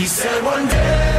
He said one day